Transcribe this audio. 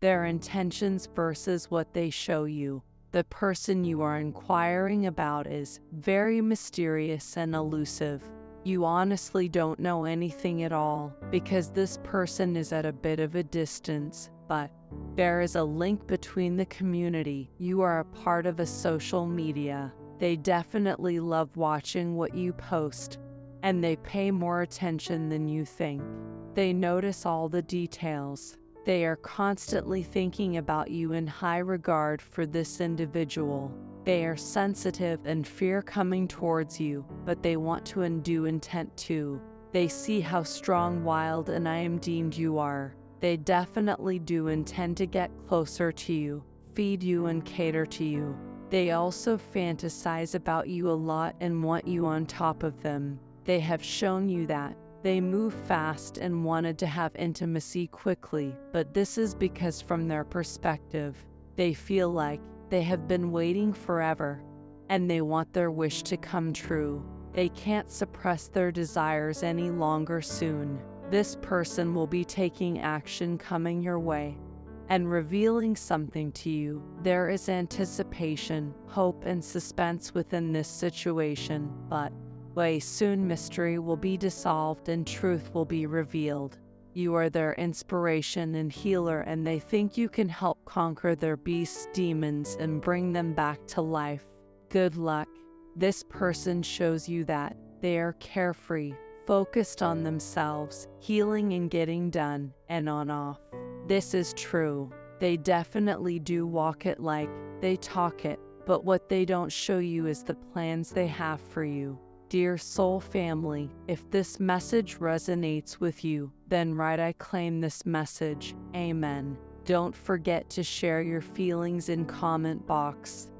their intentions versus what they show you. The person you are inquiring about is very mysterious and elusive. You honestly don't know anything at all because this person is at a bit of a distance, but there is a link between the community. You are a part of a social media. They definitely love watching what you post, and they pay more attention than you think. They notice all the details. They are constantly thinking about you in high regard for this individual. They are sensitive and fear coming towards you, but they want to undo intent too. They see how strong, wild, and I am deemed you are. They definitely do intend to get closer to you, feed you, and cater to you. They also fantasize about you a lot and want you on top of them. They have shown you that. They move fast and wanted to have intimacy quickly, but this is because, from their perspective, they feel like they have been waiting forever and they want their wish to come true. They can't suppress their desires any longer soon. This person will be taking action coming your way and revealing something to you. There is anticipation, hope, and suspense within this situation, but way soon mystery will be dissolved and truth will be revealed. You are their inspiration and healer, and they think you can help conquer their beasts, demons, and bring them back to life. Good luck. This person shows you that they are carefree, focused on themselves, healing and getting done, and on off. This is true. They definitely do walk it like they talk it, but what they don't show you is the plans they have for you. Dear soul family, if this message resonates with you, then write I claim this message. Amen. Don't forget to share your feelings in comment box.